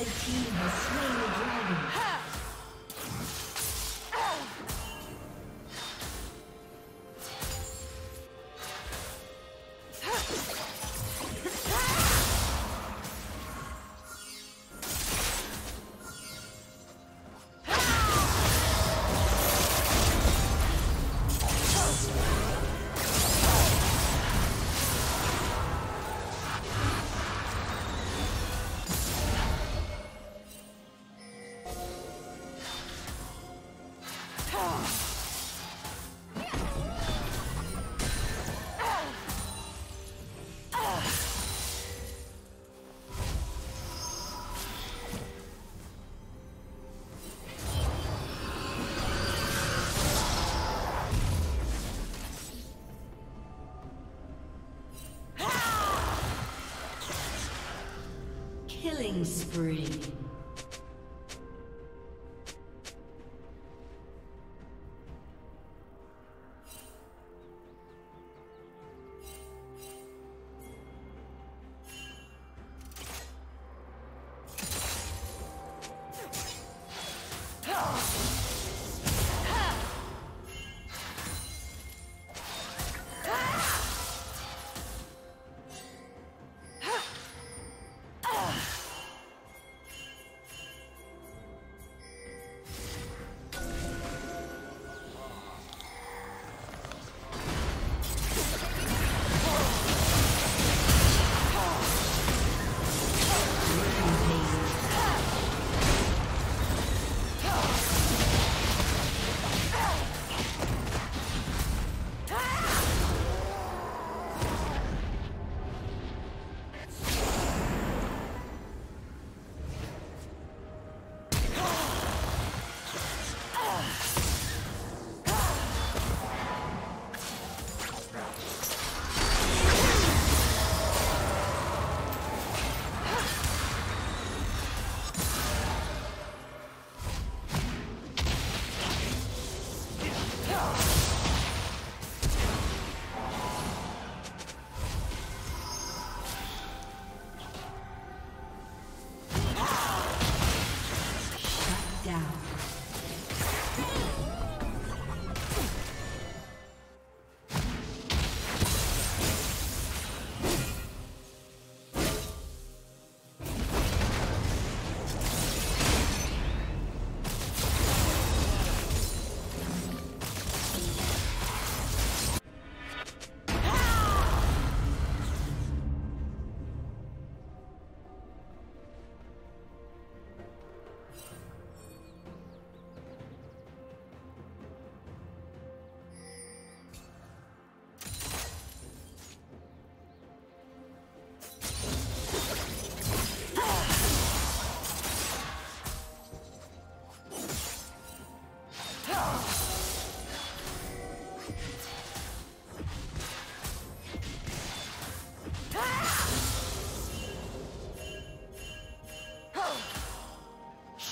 Red team. has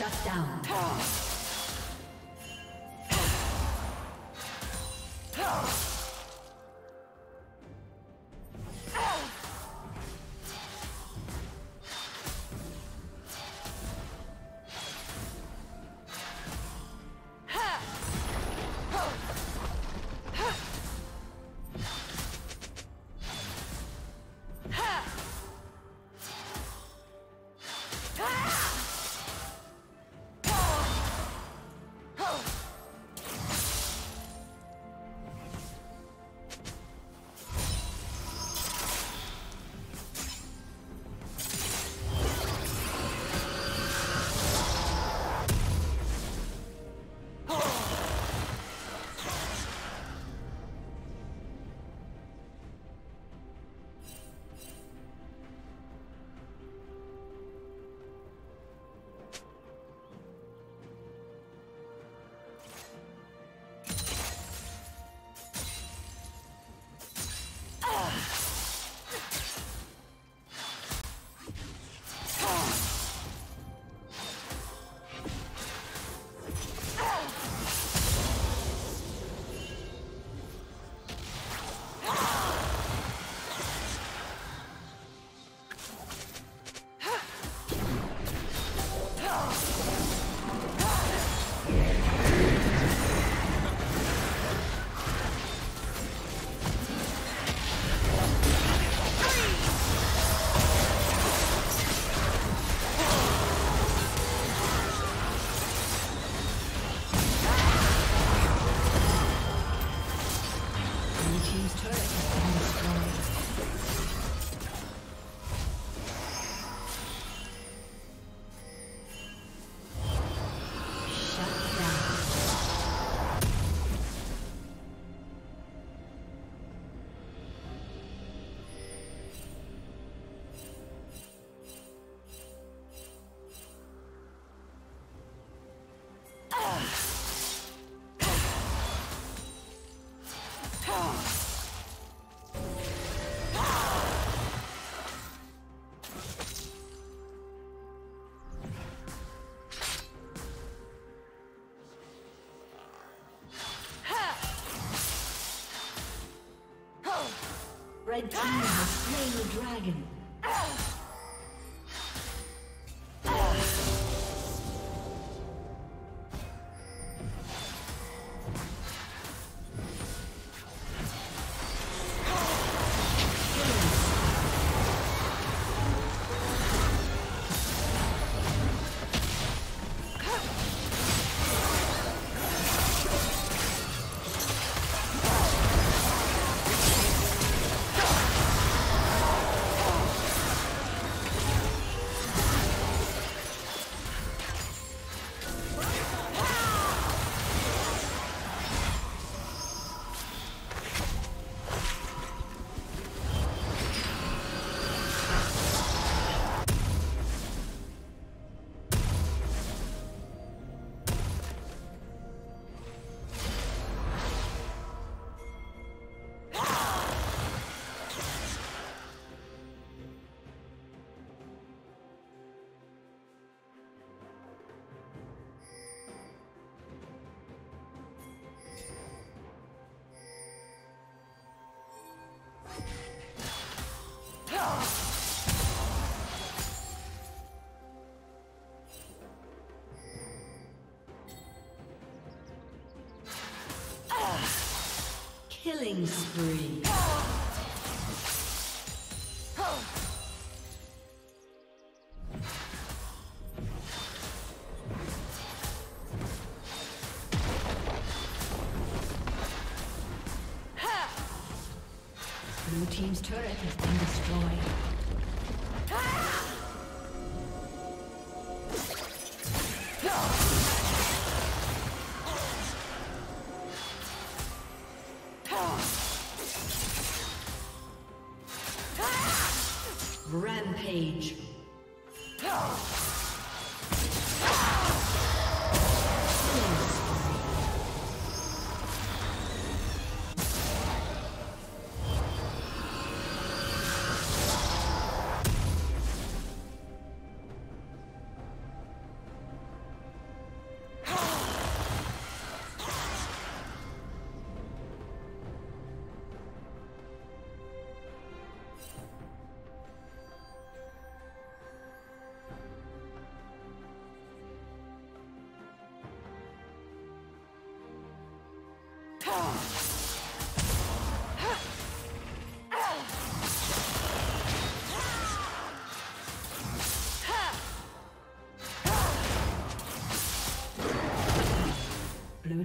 Shut down. Dragon. Killing spree.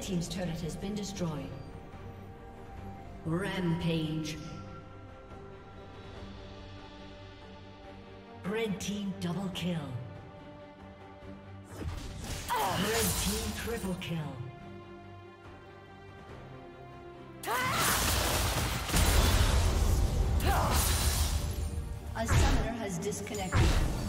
Team's turret has been destroyed. Rampage. Red team double kill. Red team triple kill. A summoner has disconnected.